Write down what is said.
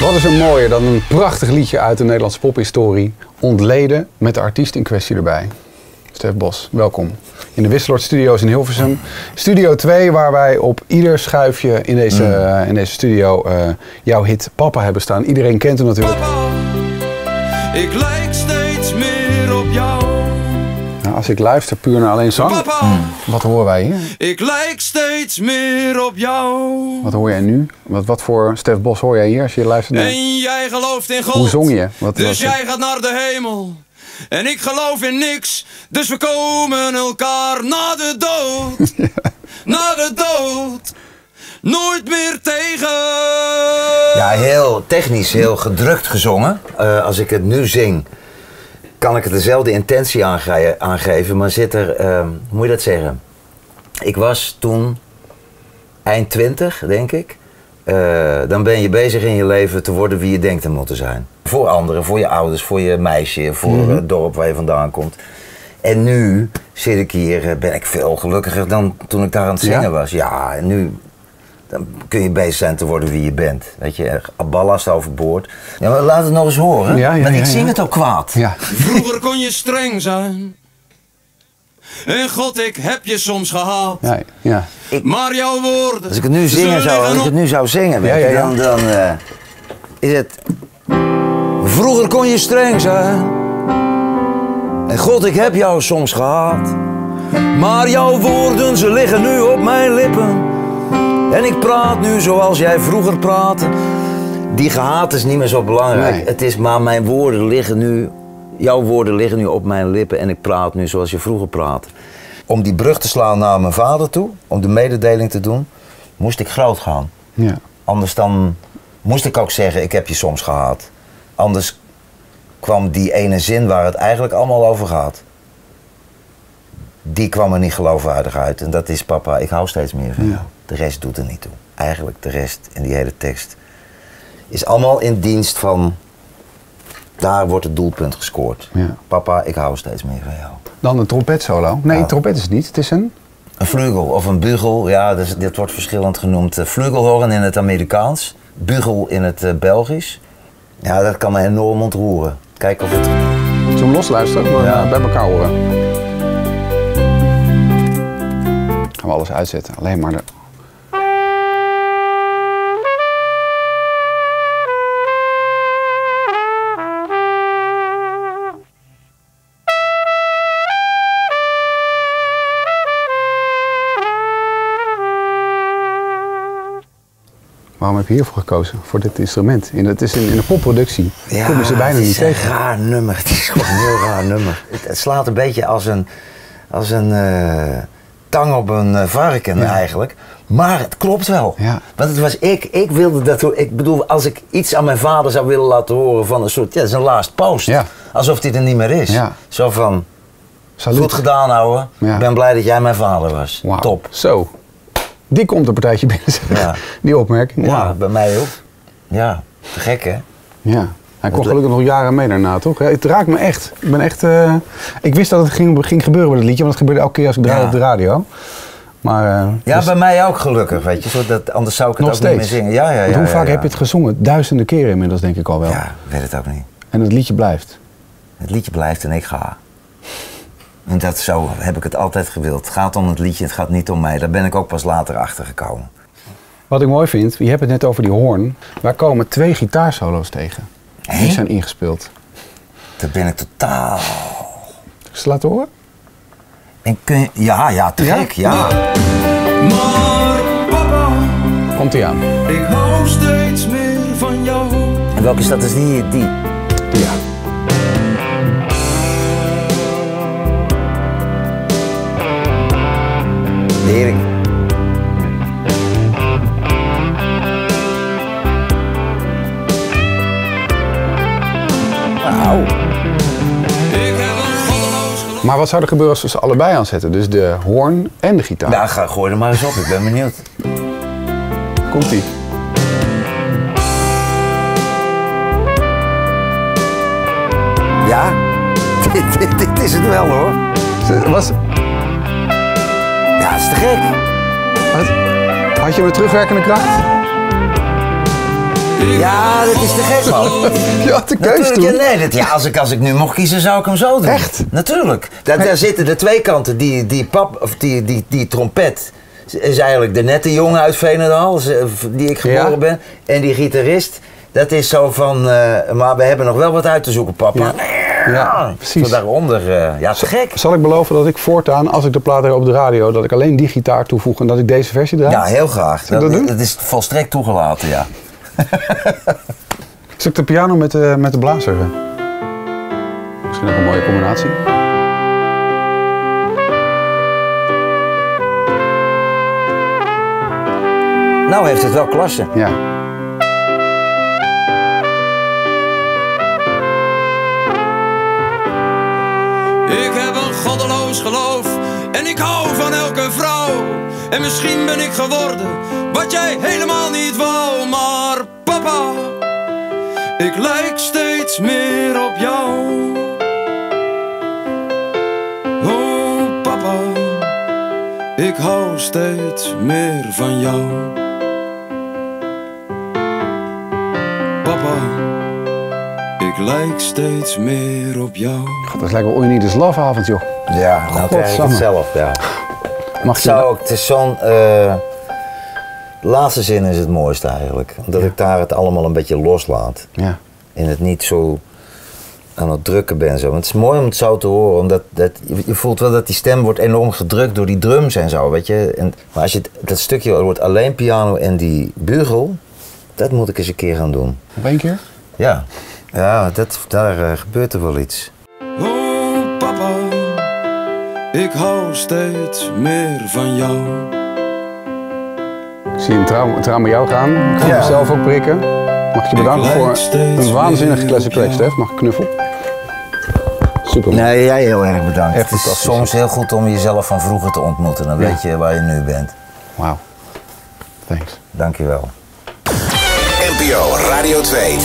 Wat is er mooier dan een prachtig liedje uit de Nederlandse pophistorie, ontleden met de artiest in kwestie erbij. Stef Bos, welkom. In de Wisseloord Studio's in Hilversum. Studio 2, waar wij op ieder schuifje in deze, eh, in deze studio eh, jouw hit Papa hebben staan. Iedereen kent hem natuurlijk. Ik lijk als ik luister puur naar alleen zang, Papa, wat horen wij hier? ik lijk steeds meer op jou. Wat hoor jij nu? Wat, wat voor Stef Bos hoor jij hier als je luistert naar... En jij gelooft in God. Hoe zong je? Wat dus jij gaat naar de hemel. En ik geloof in niks. Dus we komen elkaar na de dood. Na de dood. Nooit meer tegen. Ja, heel technisch, heel gedrukt gezongen. Eh, als ik het nu zing, kan ik het dezelfde intentie aange- aangeven, maar zit er, eh, hoe moet je dat zeggen? Ik was toen eind 20, denk ik. Eh, dan ben je bezig in je leven te worden wie je denkt te moeten zijn. Voor anderen, voor je ouders, voor je meisje, voor het dorp waar je vandaan komt. En nu zit ik hier, eh, ben ik veel gelukkiger dan toen ik daar aan het Ja? zingen was. Ja, en nu dan kun je bezig zijn te worden wie je bent. Weet je, ballast overboord. Ja, maar laat het nog eens horen. Ja, ja, Want ik ja, zing het ook kwaad. Ja, Vroeger kon je streng zijn. En God, ik heb je soms gehaald. ja, ja. Maar jouw woorden. Als ik het nu zingen zou, als ik het nu zou zingen, weet Ja, je, ja, ja. dan, dan eh, is het... Vroeger kon je streng zijn. En God, ik heb jou soms gehad. Maar jouw woorden, ze liggen nu op mijn lippen. En ik praat nu zoals jij vroeger praatte. Die gehaat is niet meer zo belangrijk. Nee. Het is maar mijn woorden liggen nu... Jouw woorden liggen nu op mijn lippen en ik praat nu zoals je vroeger praatte. Om die brug te slaan naar mijn vader toe, om de mededeling te doen, moest ik groot gaan. ja. Anders dan moest ik ook zeggen, ik heb je soms gehaat. Anders kwam die ene zin waar het eigenlijk allemaal over gaat. Die kwam er niet geloofwaardig uit. En dat is papa, ik hou steeds meer van Ja. De rest doet er niet toe. Eigenlijk de rest in die hele tekst is allemaal in dienst van... Daar wordt het doelpunt gescoord. Ja. Papa, ik hou steeds meer van jou. Dan een trompetsolo. Nee, Ja. trompet is het niet. Het is een... Een vlugel of een bugel, ja, dus dit wordt verschillend genoemd. Uh, Vlugelhoorn in het Amerikaans, bugel in het eh, Belgisch. Ja, dat kan me enorm ontroeren. Kijk of het... Hem losluisteren? We Ja. bij elkaar horen. Gaan we alles uitzetten. Alleen maar de... heb je hiervoor gekozen? Voor dit instrument? In, het is in, in de popproductie. Kom je ze bijna het niet is een tegen. raar nummer. Het is gewoon een heel raar nummer. Het, het slaat een beetje als een, als een eh, tang op een eh, varken Ja. eigenlijk. Maar het klopt wel. Ja. Want het was ik, ik wilde dat Ik bedoel, als ik iets aan mijn vader zou willen laten horen van een soort, ja, dat is een last post. Ja. Alsof dit er niet meer is. Ja. Zo van, Salut. goed gedaan ouwe. Ja. Ik ben blij dat jij mijn vader was. Top. Zo. Die komt een partijtje binnen. zeg. Ja. Die opmerking. Ja, bij mij ook. Ja, te gek hè? Ja. Hij kon gelukkig nog jaren mee daarna, toch? Het raakt me echt. Ik ben echt... eh, ik wist dat het ging, ging gebeuren met het liedje, want het gebeurde elke keer als ik draaide Ja. op de radio. Maar... eh, Ja, dus bij mij ook gelukkig, weet je. Zodat, anders zou ik het nog ook niet meer steeds. zingen. Ja, ja, ja. Hoe vaak heb je het gezongen? Duizenden keren inmiddels, denk ik al wel. Ja, weet het ook niet. En het liedje blijft. Het liedje blijft en ik ga. En dat zo heb ik het altijd gewild. Het gaat om het liedje, het gaat niet om mij. Daar ben ik ook pas later achter gekomen. Wat ik mooi vind, je hebt het net over die hoorn. Waar komen twee gitaarsolo's tegen? Die zijn ingespeeld. Daar ben ik totaal... Zal ze laten horen? En kun je... Ja, ja, te Ja? gek, ja. Maar papa, Komt ie aan. ik hou steeds meer van jou. En welke is dat? Is die... die. Maar wat zou er gebeuren als we ze allebei aanzetten? Dus de hoorn en de gitaar. nou, ga, gooi er maar eens op. Ik ben benieuwd. Komt ie. Ja, dit, dit, dit is het wel hoor. Was, Ja, is te gek. had, had je met terugwerkende kracht? Ja, dat is te gek, man. Je had de keus toen. ja, nee, dat, ja, als, ik, als ik nu mocht kiezen, zou ik hem zo doen. Echt? Natuurlijk. Daar, daar zitten de twee kanten. Die, die, pap, of die, die, die trompet is eigenlijk de nette jongen uit Veenendaal, die ik geboren Ja. ben. En die gitarist, dat is zo van, eh, maar we hebben nog wel wat uit te zoeken, papa. Ja. Ja, precies. Zo daaronder, eh, ja, te gek. Zal ik beloven dat ik voortaan, als ik de plaat heb op de radio, dat ik alleen die gitaar toevoeg en dat ik deze versie draai? Ja, heel graag. Dat is volstrekt toegelaten, ja. Ik de piano met de, met de blazer? eh? Misschien nog een mooie combinatie. Nou heeft het wel klasse. Ja. Ik heb een goddeloos geloof en ik hou van elke vrouw. En misschien ben ik geworden wat jij helemaal niet ik lijk steeds meer op jou. Oh papa, ik hou steeds meer van jou. Papa, ik lijk steeds meer op jou. God, dat lijkt wel All You Need Is Love avond, joh. Ja, nou krijg ik Godsamme. het zelf, ja. Mag je zou ook, het is zo'n. eh, de laatste zin is het mooiste eigenlijk. Dat ik daar het allemaal een beetje loslaat. Ja. En het niet zo aan het drukken ben. Zo. Want het is mooi om het zo te horen. Omdat dat, je- voelt wel dat die stem wordt enorm gedrukt door die drums en zo. Weet je? En, maar als je dat stukje wordt alleen piano en die bugel. Dat moet ik eens een keer gaan doen. Nog één keer? Ja, ja dat, daar eh, gebeurt er wel iets. Oh papa, ik hou steeds meer van jou. Ik zie een met jou gaan. Ik ga Ja. mezelf ook prikken. Mag ik je bedanken voor een waanzinnige classic track. Stef. Mag ik knuffel? Super. Nee, jij heel erg bedankt. Echt het is soms heel goed om jezelf van vroeger te ontmoeten. Dan Ja. weet je waar je nu bent. Wauw. Thanks. Dankjewel. NPO Radio 2.